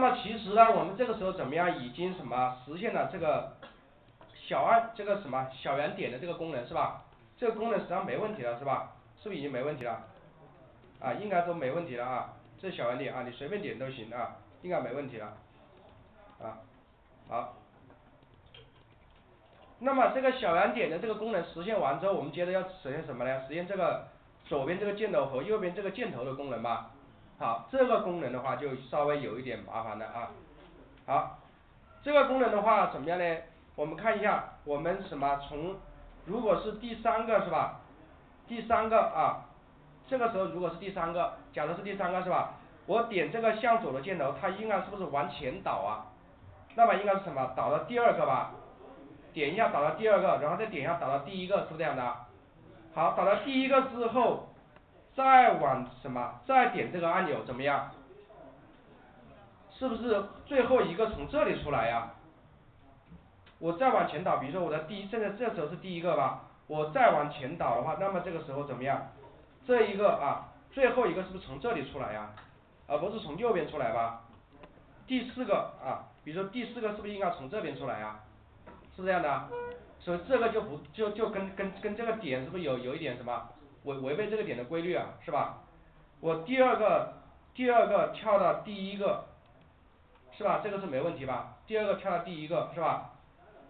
那么其实呢，我们这个时候怎么样已经什么实现了这个小按这个什么小圆点的这个功能是吧？这个功能实际上没问题了是吧？是不是已经没问题了？啊，应该都没问题了啊，这小圆点啊，你随便点都行啊，应该没问题了。啊，好。那么这个小圆点的这个功能实现完之后，我们接着要实现什么呢？实现这个左边这个箭头和右边这个箭头的功能吧。好，这个功能的话就稍微有一点麻烦了啊。好，这个功能的话怎么样呢？我们看一下，我们什么从如果是第三个是吧？第三个啊，这个时候如果是第三个，假如是第三个是吧？我点这个向左的箭头，它应该是不是往前倒啊？那么应该是什么？倒到第二个吧？点一下倒到第二个，然后再点一下倒到第一个，是不是这样的？好，倒到第一个之后，再往什么？再点这个按钮怎么样？是不是最后一个从这里出来呀？我再往前导，比如说我的第一，现在这时候是第一个吧？我再往前导的话，那么这个时候怎么样？这一个啊，最后一个是不是从这里出来呀？而不是从右边出来吧？第四个啊，比如说第四个是不是应该从这边出来呀？是这样的，所以这个就不就就跟跟跟这个点是不是有有一点什么违违背这个点的规律啊，是吧？我第二个第二个跳到第一个，是吧？这个是没问题吧？第二个跳到第一个是吧？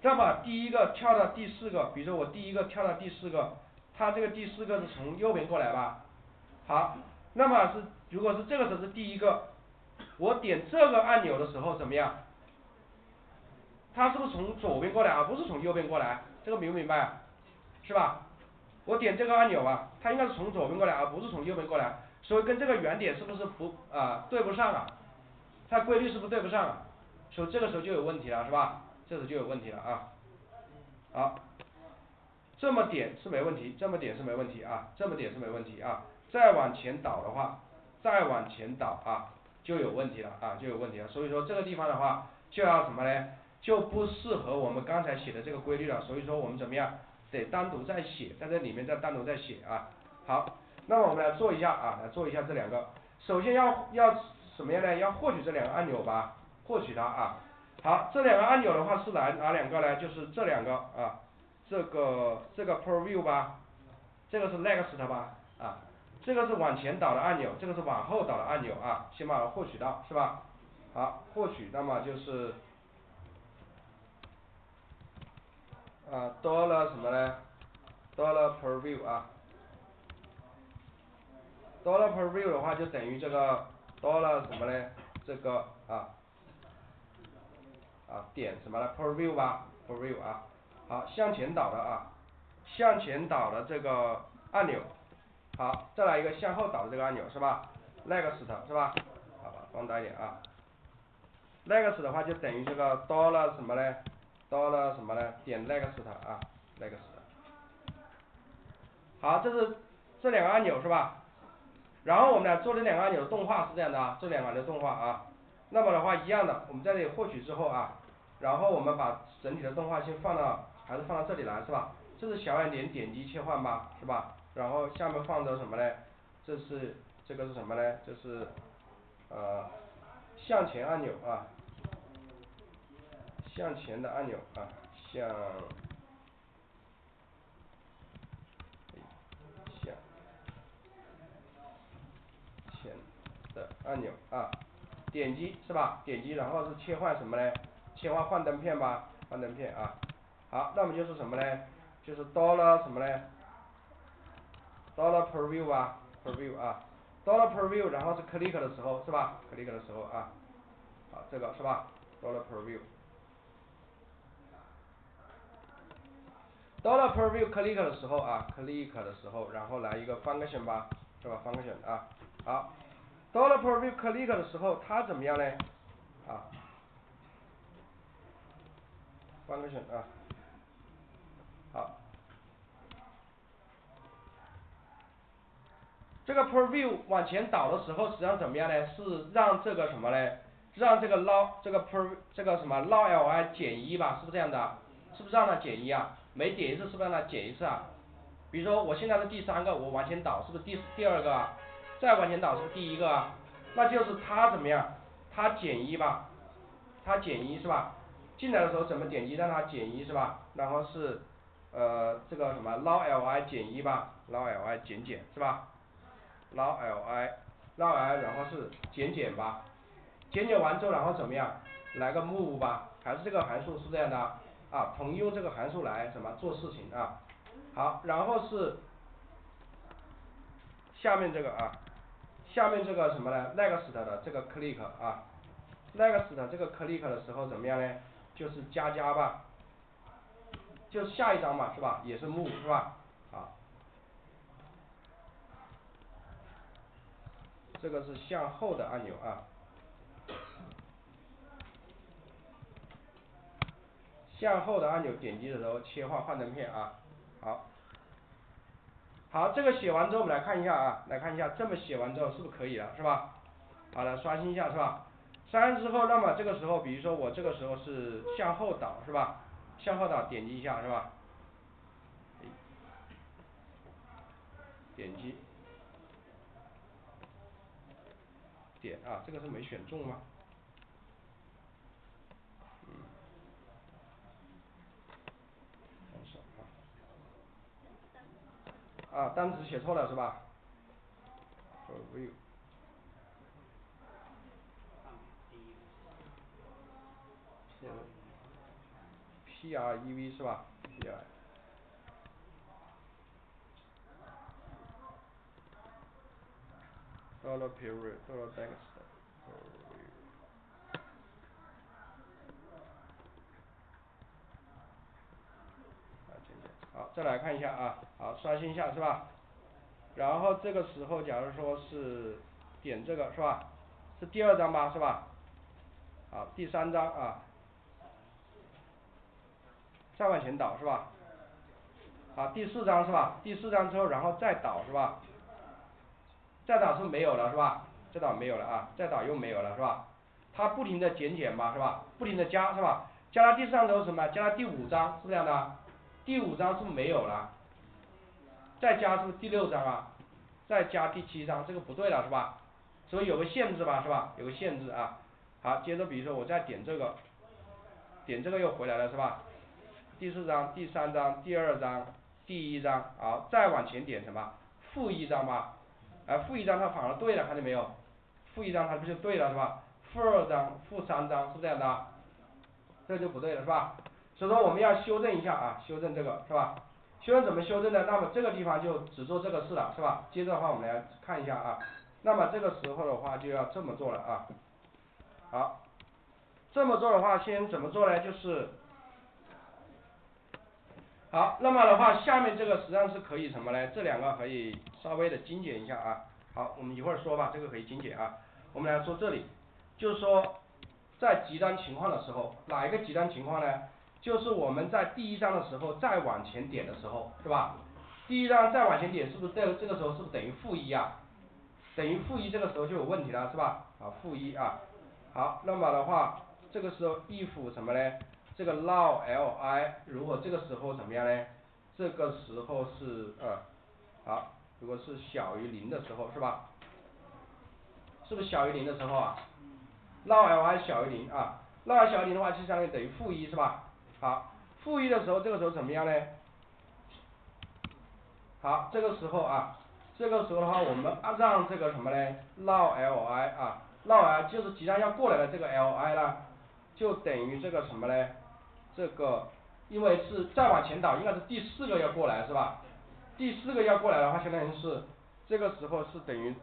再把第一个跳到第四个，比如说我第一个跳到第四个，它这个第四个是从右边过来吧？好，那么是如果是这个时候是第一个，我点这个按钮的时候怎么样？它是不是从左边过来，而不是从右边过来？这个明不明白？是吧？我点这个按钮啊，它应该是从左边过来，而不是从右边过来，所以跟这个原点是不是不啊对不上啊？它规律是不是对不上？啊？所以这个时候就有问题了，是吧？这时候就有问题了啊。好，这么点是没问题，这么点是没问题啊，这么点是没问题啊。再往前倒的话，再往前倒啊，就有问题了啊，就有问题了。所以说这个地方的话，就要什么呢？就不适合我们刚才写的这个规律了，所以说我们怎么样，得单独再写，在这里面再单独再写啊。好，那么我们来做一下啊，来做一下这两个。首先要要什么样呢？要获取这两个按钮吧，获取它啊。好，这两个按钮的话是哪哪两个呢？就是这两个啊，这个这个 Preview 吧，这个是 Next 吧啊，这个是往前导的按钮，这个是往后导的按钮啊，先把它获取到是吧？好，获取那么就是。啊，多了什么呢？多了 preview 啊，多了 preview 的话就等于这个多了什么呢？这个啊啊点什么呢？preview 吧，preview 啊，好向前导的啊，向前导的这个按钮，好再来一个向后导的这个按钮是吧？next 是吧？好吧，放大一点啊，next 的话就等于这个多了什么呢？到了什么呢？点 next 啊，next。好，这是这两个按钮是吧？然后我们来做这两个按钮的动画是这样的啊，这两个按钮动画啊。那么的话一样的，我们在这里获取之后啊，然后我们把整体的动画先放到，还是放到这里来是吧？这是小圆点点击切换吧，是吧？然后下面放着什么呢？这是这个是什么呢？这是呃向前按钮啊。向前的按钮啊，向向前的按钮啊，点击是吧？点击然后是切换什么呢？切换幻灯片吧，幻灯片啊。好，那么就是什么呢？就是到了什么呢？到了 preview 啊，preview 啊，到了 preview，然后是 click 的时候是吧？click 的时候啊，好这个是吧？到了 preview。到了 preview click 的时候啊，click 的时候，然后来一个 function 吧，是吧？function 啊，好，到了 preview click 的时候，它怎么样呢？啊，function 啊，好，这个 preview 往前导的时候，实际上怎么样呢？是让这个什么呢？让这个 log 这个 pre 这个什么 log li 减一吧，是不是这样的？是不是让它减一啊？每点一次是不是让它减一次啊？比如说我现在是第三个，我往前导是不是第第二个啊？再往前导是不是第一个啊？那就是它怎么样？它减一吧，它减一是吧？进来的时候怎么点击让它减一是吧？然后是呃这个什么 logli 减一吧，logli 减减是吧？logli logli 然后是减减吧，减减完之后然后怎么样？来个 move 吧，还是这个函数是这样的啊，啊统一用这个函数来什么做事情啊？好，然后是下面这个啊，下面这个什么呢？next 的这个 click 啊，next 的这个 click 的时候怎么样呢？就是加加吧，就下一张嘛是吧？也是 move 是吧？好，这个是向后的按钮啊，向后的按钮点击的时候切换幻灯片啊，好。好，这个写完之后我们来看一下啊，来看一下这么写完之后是不是可以了是吧？好了，刷新一下是吧？刷新之后那么这个时候比如说我这个时候是向后倒是吧？向后倒点击一下是吧？点击，点啊这个是没选中吗？啊单词写错了是吧？preview P R E V 是吧？P R dollar period dollar text preview 好，再来看一下啊，好刷新一下是吧？然后这个时候假如说是点这个是吧？是第二张吧是吧？好，第三张啊，再往前倒是吧？好，第四张是吧？第四张之后然后再倒是吧？再倒是没有了是吧？再倒没有了啊，再倒又没有了是吧？它不停的减减嘛是吧？不停的加是吧？加到第四张之后什么？加到第五张是这样的，第五张是不是没有了？再加是不是第六张啊？再加第七张这个不对了是吧？所以有个限制吧是吧？有个限制啊。好，接着比如说我再点这个，点这个又回来了是吧？第四张第三张第二张第一张好，再往前点什么？负一张吧，哎负一张它反而对了看见没有？负一张它不就对了是吧？负二张负三张是这样的，这就不对了是吧？所以说我们要修正一下啊，修正这个是吧？修正怎么修正呢？那么这个地方就只做这个事了是吧？接着的话我们来看一下啊，那么这个时候的话就要这么做了啊。好，这么做的话先怎么做呢？就是好，那么的话下面这个实际上是可以什么呢？这两个可以稍微的精简一下啊。好，我们一会儿说吧，这个可以精简啊。我们来说这里，就是说在极端情况的时候，哪一个极端情况呢？就是我们在第一章的时候再往前点的时候，是吧？第一章再往前点是不是这这个时候是不是等于负一啊？等于负一这个时候就有问题了是吧？啊负一啊，好，那么的话这个时候 if 什么呢？这个 log li 如果这个时候怎么样呢？这个时候是呃，好，如果是小于零的时候是吧？是不是小于零的时候啊？log li 小于零啊，log 小于零的话就相当于等于负一是吧？好，负一的时候，这个时候怎么样呢？好，这个时候啊，这个时候的话，我们按让这个什么呢 lli 啊，log i 就是即将要过来的这个 li 呢，就等于这个什么呢？这个因为是再往前倒，应该是第四个要过来是吧？第四个要过来的话，相当于是这个时候是等于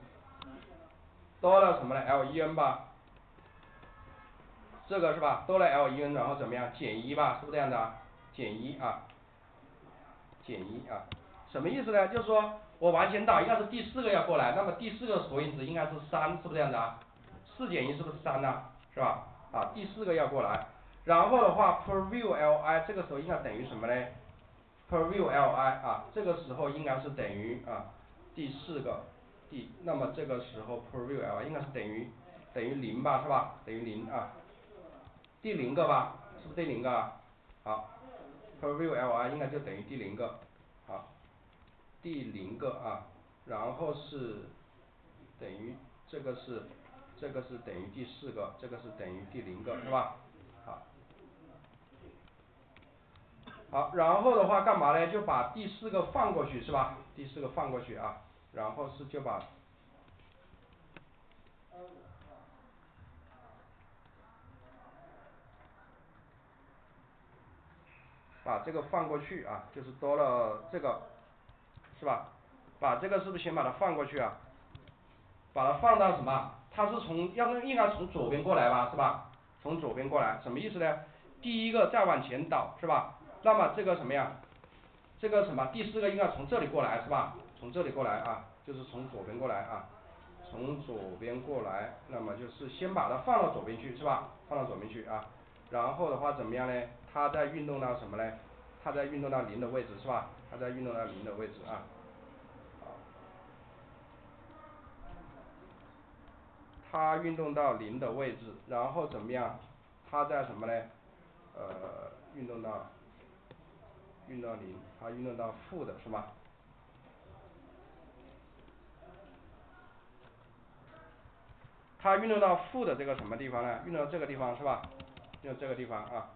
多了什么呢？len 吧。这个是吧？多了 len 然后怎么样？减一吧，是不是这样的？减一啊，减一啊，什么意思呢？就是说我完全倒应该是第四个要过来，那么第四个索引值应该是三，是不是这样的啊？四减一是不是三呢？是吧？啊，第四个要过来，然后的话 preview li 这个时候应该等于什么呢？preview li 啊，这个时候应该是等于啊第四个第，那么这个时候 preview li 应该是等于等于零吧，是吧？等于零啊。第零个吧，是不是第零个？好，preview li 应该就等于第零个，好，第零个啊，然后是等于这个是这个是等于第四个，这个是等于第零个是吧？好，好，然后的话干嘛呢？就把第四个放过去是吧？第四个放过去啊，然后是就把把这个放过去啊，就是多了这个是吧？把这个是不是先把它放过去啊？把它放到什么？它是从要应该从左边过来吧，是吧？从左边过来，什么意思呢？第一个再往前倒，是吧？那么这个什么呀？这个什么？第四个应该从这里过来，是吧？从这里过来啊，就是从左边过来啊，从左边过来，那么就是先把它放到左边去，是吧？放到左边去啊。然后的话怎么样呢？它在运动到什么呢？它在运动到零的位置是吧？它在运动到零的位置啊。好。它运动到零的位置，然后怎么样？它在什么呢？呃，运动到，运动到零，它运动到负的是吧？它运动到负的这个什么地方呢？运动到这个地方是吧？就这个地方啊。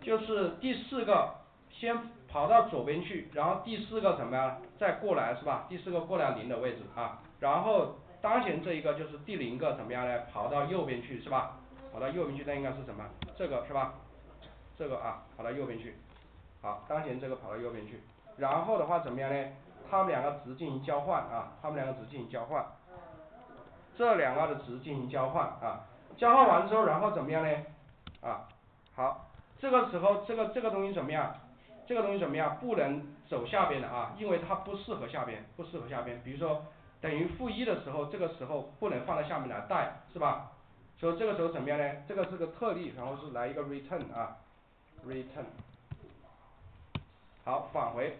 就是第四个先跑到左边去，然后第四个怎么样？再过来是吧？第四个过来零的位置啊，然后当前这一个就是第零个怎么样呢？跑到右边去是吧？跑到右边去那应该是什么？这个是吧？这个啊跑到右边去，好，当前这个跑到右边去，然后的话怎么样呢？它们两个值进行交换啊，它们两个值进行交换，这两个的值进行交换啊，交换完之后然后怎么样呢？啊，好。这个时候这个这个东西怎么样？这个东西怎么样？不能走下边的啊，因为它不适合下边，不适合下边。比如说等于负一的时候，这个时候不能放到下面来带，是吧？所以这个时候怎么样呢？这个是个特例，然后是来一个 return 啊，return。好，返回，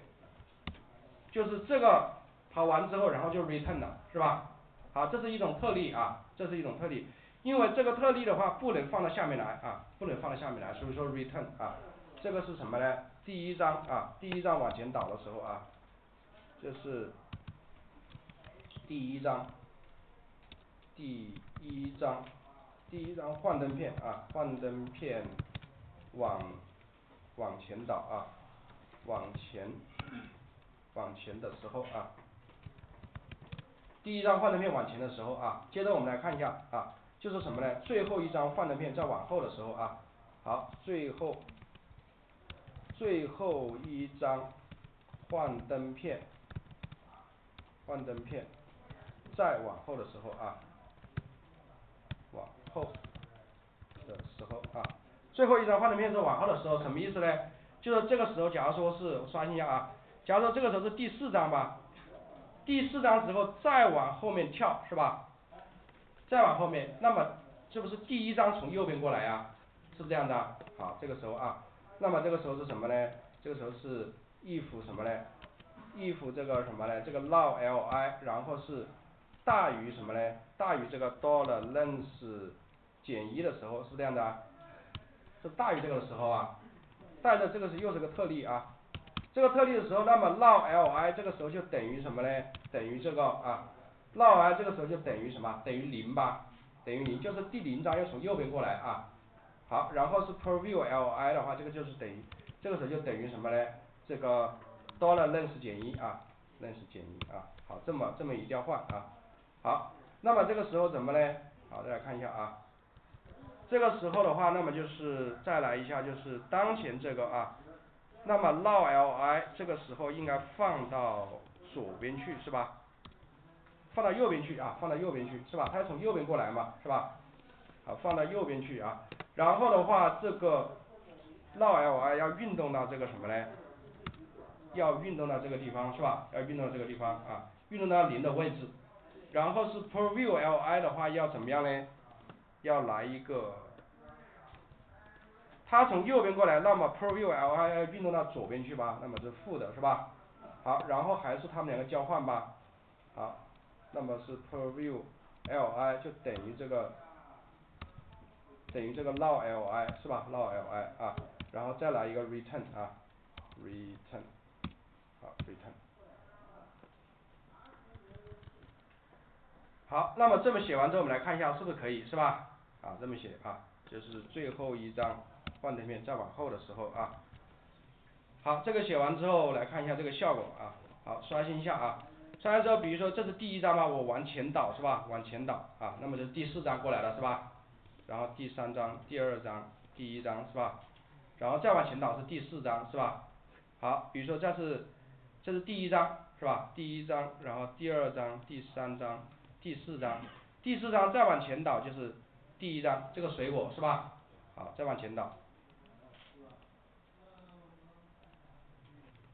就是这个跑完之后，然后就 return 了，是吧？好，这是一种特例啊，这是一种特例。因为这个特例的话不能放到下面来啊，不能放到下面来，所以说 return 啊，这个是什么呢？第一章啊，第一章往前倒的时候啊，这是第一章，第一章，第一张幻灯片啊，幻灯片往往前倒啊，往前往前的时候啊，第一张幻灯片往前的时候啊，接着我们来看一下啊。就是什么呢？最后一张幻灯片再往后的时候啊，好，最后最后一张幻灯片，幻灯片再往后的时候啊，往后的时候啊，最后一张幻灯片是往后的时候，什么意思呢？就是这个时候，假如说是刷新一下啊，假如说这个时候是第四张吧，第四张之后再往后面跳，是吧？再往后面，那么是不是第一张从右边过来呀？是不是这样的？好，这个时候啊，那么这个时候是什么呢？这个时候是 if 什么呢？if 这个什么呢？这个 now li，然后是大于什么呢？大于这个 dollar length 减一的时候，是这样的啊？是大于这个的时候啊，带着这个是又是个特例啊，这个特例的时候，那么 now li 这个时候就等于什么呢？等于这个啊。那完这个时候就等于什么？等于零吧，等于零，就是第零张又从右边过来啊。好，然后是 preview li 的话，这个就是等于，这个时候就等于什么呢？这个 dollar length 减一啊，length 减一啊。好，这么这么一调换啊。好，那么这个时候怎么呢？好，大家看一下啊。这个时候的话，那么就是再来一下，就是当前这个啊。那么 l o w l i 这个时候应该放到左边去是吧？放到右边去啊，放到右边去是吧？它要从右边过来嘛，是吧？好，放到右边去啊。然后的话，这个 now li 要运动到这个什么呢？要运动到这个地方是吧？要运动到这个地方啊，运动到零的位置。然后是 preview li 的话要怎么样呢？要来一个，它从右边过来，那么 preview li 要运动到左边去吧？那么是负的是吧？好，然后还是它们两个交换吧。好。那么是 preview li 就等于这个等于这个 now li 是吧？now li 啊，然后再来一个 return 啊，return，好 return，好，那么这么写完之后，我们来看一下是不是可以，是吧？啊，这么写啊，就是最后一张幻灯片再往后的时候啊。好，这个写完之后来看一下这个效果啊。好，刷新一下啊。上来之后，比如说这是第一张嘛，我往前倒是吧？往前倒啊，那么是第四张过来了是吧？然后第三张、第二张、第一张是吧？然后再往前倒是第四张是吧？好，比如说这是这是第一张是吧？第一张，然后第二张、第三张、第四张，第四张再往前倒就是第一张这个水果是吧？好，再往前倒。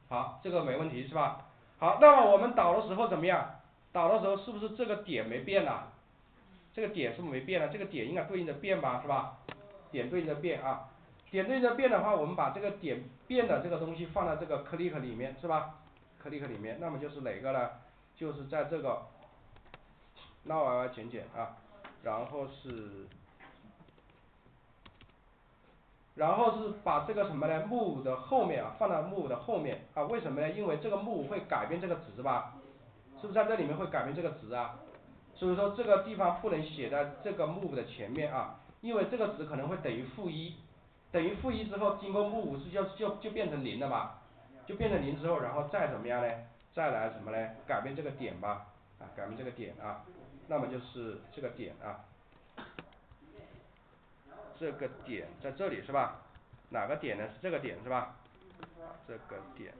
好，这个没问题是吧？好，那么我们导的时候怎么样？导的时候是不是这个点没变呐？这个点是不是没变呢？这个点应该对应着变吧，是吧？点对应着变啊，点对应着变的话，我们把这个点变的这个东西放在这个 click 里面是吧？click 里面，那么就是哪个呢？就是在这个 now 减减啊，然后是。然后是把这个什么呢？move 的后面啊，放到 move 的后面啊，为什么呢？因为这个 move 会改变这个值吧？是不是在这里面会改变这个值啊？所以说这个地方不能写在这个 move 的前面啊，因为这个值可能会等于负一，等于负一之后经过 move 是就就就变成零了嘛？就变成零之后，然后再怎么样呢？再来什么呢？改变这个点吧，啊，改变这个点啊，那么就是这个点啊。这个点在这里是吧？哪个点呢？是这个点是吧？这个点。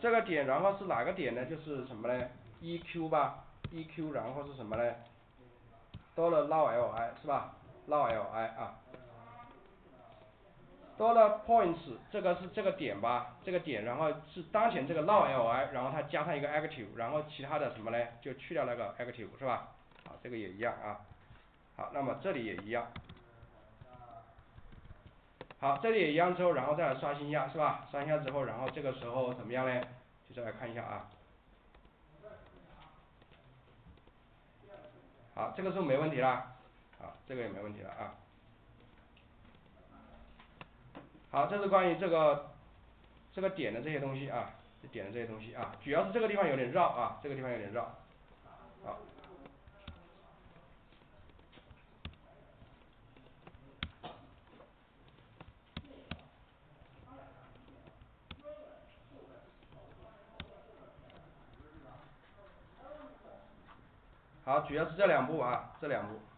这个点然后是哪个点呢？就是什么呢？EQ 吧，EQ 然后是什么呢？多了 now li 是吧 Low L I 啊。多了 points 这个是这个点吧，这个点然后是当前这个 now li，然后它加上一个 active，然后其他的什么呢？就去掉那个 active 是吧？好，这个也一样啊。好，那么这里也一样。好，这里也一样之后，然后再来刷新一下是吧？刷新一下之后，然后这个时候怎么样呢？就再来看一下啊。好，这个是没问题了。好，这个也没问题了啊。好，这是关于这个这个点的这些东西啊，点的这些东西啊，主要是这个地方有点绕啊，这个地方有点绕。好。好，主要是这两步啊，这两步。